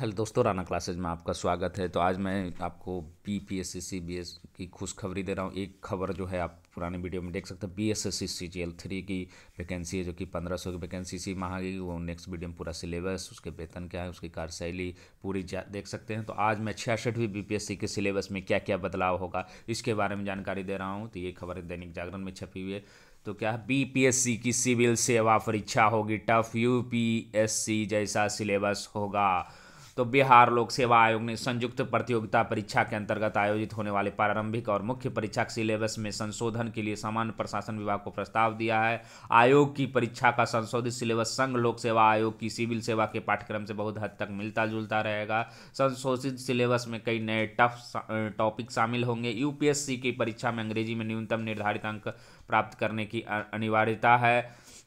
Hello दोस्तों Rana classes में आपका स्वागत है। तो आज मैं आपको B P S C C B S की खुशखबरी दे रहा हूँ। एक खबर जो है, आप पुराने वीडियो में देख सकते हैं। B S S C C G L three की वैकेंसी है, जो कि पंद्रह सौ की वैकेंसी सी मांगा गई। वो नेक्स्ट वीडियो में पूरा सिलेबस उसके वेतन क्या है, उसकी कार्यशैली पूरी देख सकते हैं। तो आज मैं छियासठवीं बी पी एस सी के सिलेबस में क्या क्या बदलाव होगा, इसके बारे में जानकारी दे रहा हूँ। तो ये खबर दैनिक जागरण में छपी हुई है। तो क्या बी पी एस सी की सिविल सेवा परीक्षा होगी? Tough U P S C जैसा सिलेबस होगा। तो बिहार लोक सेवा आयोग ने संयुक्त प्रतियोगिता परीक्षा के अंतर्गत आयोजित होने वाले प्रारंभिक और मुख्य परीक्षा के सिलेबस में संशोधन के लिए सामान्य प्रशासन विभाग को प्रस्ताव दिया है। आयोग की परीक्षा का संशोधित सिलेबस संघ लोक सेवा आयोग की सिविल सेवा के पाठ्यक्रम से बहुत हद तक मिलता जुलता रहेगा। संशोधित सिलेबस में कई नए टफ टॉपिक शामिल होंगे। यूपीएससी की परीक्षा में अंग्रेज़ी में न्यूनतम निर्धारित अंक प्राप्त करने की अनिवार्यता है।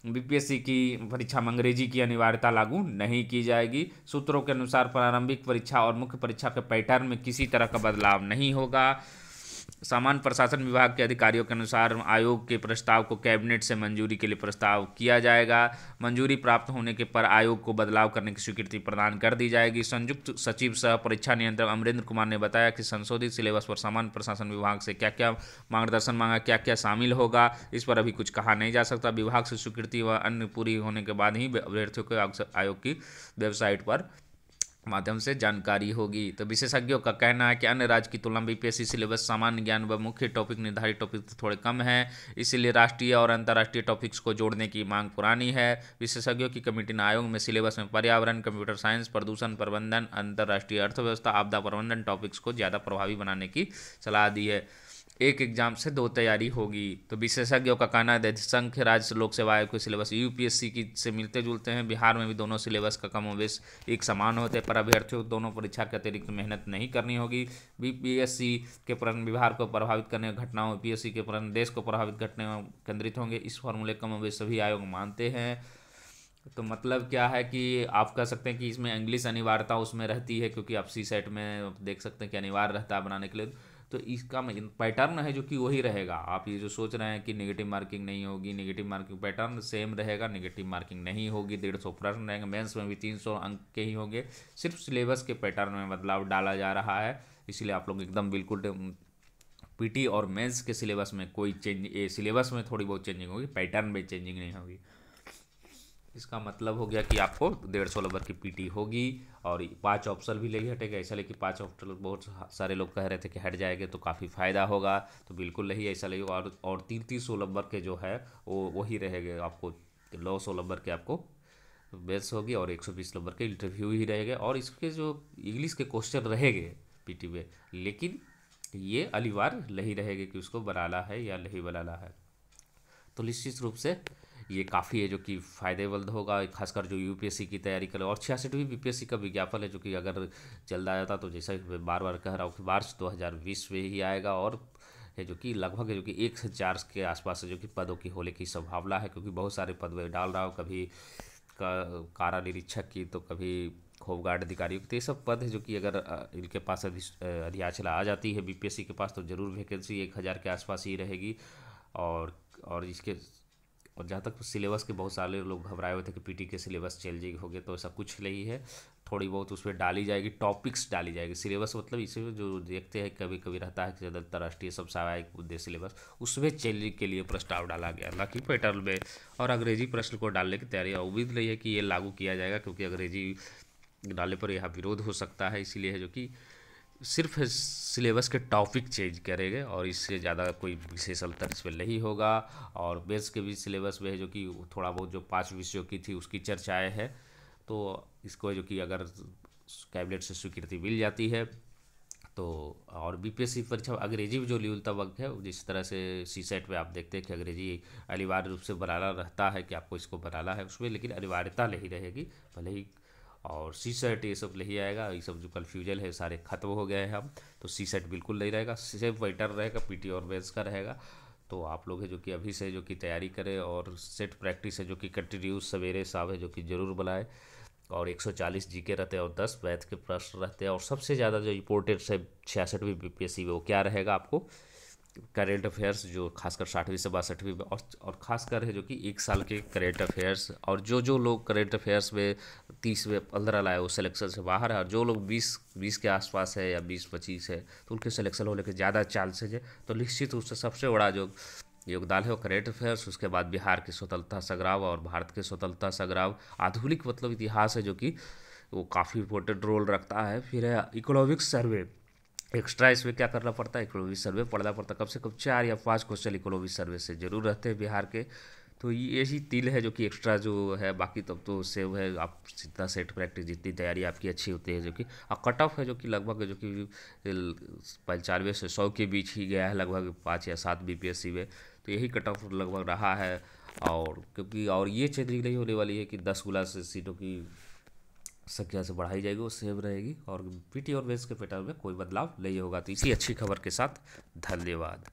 बीपीएससी की परीक्षा में अंग्रेज़ी की अनिवार्यता लागू नहीं की जाएगी। सूत्रों के अनुसार प्रारंभिक परीक्षा और मुख्य परीक्षा के पैटर्न में किसी तरह का बदलाव नहीं होगा। सामान्य प्रशासन विभाग के अधिकारियों के अनुसार आयोग के प्रस्ताव को कैबिनेट से मंजूरी के लिए प्रस्ताव किया जाएगा। मंजूरी प्राप्त होने के पर आयोग को बदलाव करने की स्वीकृति प्रदान कर दी जाएगी। संयुक्त सचिव सह परीक्षा नियंत्रक अमरेंद्र कुमार ने बताया कि संशोधित सिलेबस पर सामान्य प्रशासन विभाग से क्या क्या मार्गदर्शन मांगा क्या क्या शामिल होगा, इस पर अभी कुछ कहा नहीं जा सकता। विभाग से स्वीकृति व अन्य पूरी होने के बाद ही अभ्यर्थियों को आयोग की वेबसाइट पर माध्यम से जानकारी होगी। तो विशेषज्ञों का कहना है कि अन्य राज्य की तुलना में बीपीएससी सिलेबस सामान्य ज्ञान व मुख्य टॉपिक निर्धारित टॉपिक तो थोड़े कम है। इसीलिए राष्ट्रीय और अंतर्राष्ट्रीय टॉपिक्स को जोड़ने की मांग पुरानी है। विशेषज्ञों की कमेटी ने आयोग में सिलेबस में पर्यावरण कंप्यूटर साइंस प्रदूषण, प्रबंधन, अंतर्राष्ट्रीय अर्थव्यवस्था, आपदा प्रबंधन टॉपिक्स को ज़्यादा प्रभावी बनाने की सलाह दी है। एक एग्ज़ाम से दो तैयारी होगी। तो विशेषज्ञों का कहना है संघ राज्य लोक सेवा आयोग के सिलेबस, यूपीएससी की से मिलते जुलते हैं। बिहार में भी दोनों सिलेबस का कम वेश एक समान होते हैं, पर अभ्यर्थियों को दोनों परीक्षा के अतिरिक्त मेहनत नहीं करनी होगी। बीपीएससी के प्रश्न बिहार को प्रभावित करने घटनाओं पीएससी के प्रश्न देश को प्रभावित घटने केंद्रित होंगे। इस फॉर्मूले कम वेश सभी आयोग मानते हैं। तो मतलब क्या है कि आप कह सकते हैं कि इसमें इंग्लिश अनिवार्यता उसमें रहती है, क्योंकि आप सी सेट में देख सकते हैं कि अनिवार्य रहता है बनाने के लिए। तो इसका पैटर्न है जो कि वही रहेगा। आप ये जो सोच रहे हैं कि नेगेटिव मार्किंग नहीं होगी नेगेटिव मार्किंग पैटर्न सेम रहेगा नेगेटिव मार्किंग नहीं होगी, डेढ़ सौ प्रश्न रहेंगे मेंस में भी तीन सौ अंक के ही होंगे। सिर्फ़ सिलेबस के पैटर्न में बदलाव डाला जा रहा है, इसलिए आप लोग एकदम बिल्कुल पीटी और मेंस के सिलेबस में कोई चेंज सिलेबस में थोड़ी बहुत चेंजिंग होगी पैटर्न में चेंजिंग नहीं होगी। इसका मतलब हो गया कि आपको डेढ़ सौ नंबर की पीटी होगी और पाँच ऑप्शन भी नहीं हटेगा। ऐसा लेकिन पाँच ऑप्शन बहुत सारे लोग कह रहे थे कि हट जाएँगे तो काफ़ी फ़ायदा होगा। तो बिल्कुल नहीं, ऐसा लगेगा और और तीन तीन सौ नंबर के जो है, वो, वही रहेंगे। आपको नौ सौ नंबर के आपको बेस होगी और एक सौ बीस नंबर के इंटरव्यू ही रहेंगे। और इसके जो इंग्लिश के क्वेश्चन रहेंगे पी में, लेकिन ये अनिवार्य नहीं रहेगा कि उसको बनाना है या नहीं बनाना है। तो निश्चित रूप से ये काफ़ी है जो कि फ़ायदेमंद होगा खासकर जो यूपीएससी की तैयारी करें और छियासठवीं बीपीएससी का विज्ञापन है जो कि अगर जल्द आ जाता तो जैसा कि मैं बार बार कह रहा हूँ कि मार्च दो हज़ार बीस में ही आएगा और है जो कि लगभग जो कि एक से चार के आसपास जो कि पदों की होने की संभावना है क्योंकि बहुत सारे पद में डाल रहा हूँ कभी का, कारा निरीक्षक की तो कभी होमगार्ड अधिकारियों की तो ये सब पद है जो कि अगर इनके पास अधियाचला आ जाती है बीपीएससी के पास तो ज़रूर वैकेंसी एक हज़ार के आसपास ही रहेगी और और इसके और जहाँ तक सिलेबस के बहुत सारे लोग घबराए हुए थे कि पीटी के सिलेबस चेंज हो गए तो ऐसा कुछ नहीं है थोड़ी बहुत उसमें डाली जाएगी, टॉपिक्स डाली जाएगी। सिलेबस मतलब इसे जो देखते हैं कभी कभी रहता है कि अंतर्राष्ट्रीय सब सहायक मुद्दे सिलेबस, उसमें चेंज के लिए प्रस्ताव डाला गया। ना कि पैटर्न में। और अंग्रेज़ी प्रश्न को डालने की तैयारी उम्मीद नहीं है कि ये लागू किया जाएगा, क्योंकि अंग्रेज़ी डालने पर यहाँ विरोध हो सकता है, इसीलिए है जो कि सिर्फ़ सिलेबस के टॉपिक चेंज करेंगे और इससे ज़्यादा कोई विशेष अंतर इसमें नहीं होगा। और बेस के भी सिलेबस में है जो कि थोड़ा बहुत जो पाँच विषयों की थी उसकी चर्चाएँ हैं। तो इसको जो कि अगर कैबिनेट से स्वीकृति मिल जाती है तो और बीपीएससी परीक्षा अंग्रेज़ी में जो न्यूनतम अंक है, जिस तरह से सी सेट में आप देखते हैं कि अंग्रेज़ी अनिवार्य रूप से बनाना रहता है कि आपको इसको बनाना है उसमें, लेकिन अनिवार्यता नहीं रहेगी, भले ही और सी सेट ये सब नहीं आएगा, ये सब जो कन्फ्यूज़न है, सारे खत्म हो गए हैं अब तो सी सेट बिल्कुल नहीं रहेगा सेफ़ बेटर रहेगा पीटी और बेस का रहेगा। तो आप लोग है जो कि अभी से जो कि तैयारी करें और सेट प्रैक्टिस है जो कि कंटिन्यूस सवेरे शाम है जो कि ज़रूर बनाए। और 140 जीके रहते हैं और 10 मैथ के प्रश्न रहते हैं और सबसे ज़्यादा जो इम्पोर्टेंट है छियासठवीं बी पी एस सी वो क्या रहेगा आपको? करेंट अफेयर्स जो खासकर साठवीं से बासठवीं और और खासकर है जो कि एक साल के करेंट अफेयर्स और जो जो लोग करेंट अफेयर्स में तीस में पंद्रह लाए वो सिलेक्शन से बाहर है, और जो लोग बीस बीस के आसपास है या बीस, पच्चीस है तो उनके सिलेक्शन होने के ज़्यादा चांसेज है। तो निश्चित रूप से सबसे बड़ा जो योगदान है वो करेंट अफेयर्स उसके बाद बिहार के स्वतंत्रता संग्राम और भारत के स्वतंत्रता संग्राम आधुनिक मतलब इतिहास है जो कि वो काफ़ी इंपॉर्टेंट रोल रखता है। फिर है इकोनॉमिक सर्वे एक्स्ट्रा इसमें क्या करना पड़ता है? इकोनॉमिक सर्वे पढ़ना पड़ता है। कम से कम चार या पाँच क्वेश्चन इकोनॉमिक सर्वे से ज़रूर रहते हैं बिहार के। तो ये ही तिल है जो कि एक्स्ट्रा जो है, बाकी तब तो सेव है। आप जितना सेट प्रैक्टिस जितनी तैयारी आपकी अच्छी होती है, जो कि, और कट ऑफ़ है जो कि लगभग, जो कि पंचानवे से सौ के बीच ही गया है, लगभग पाँच या सात बीपीएससी में। तो यही कट ऑफ़ लगभग रहा है। और क्योंकि, और ये चेंजिंग नहीं होने वाली है कि दस गुला से सीटों की संख्या से बढ़ाई जाएगी, वो सेम रहेगी और पीटी और वेस्ट के पेटर में कोई बदलाव नहीं होगा। तो इसी अच्छी खबर के साथ धन्यवाद।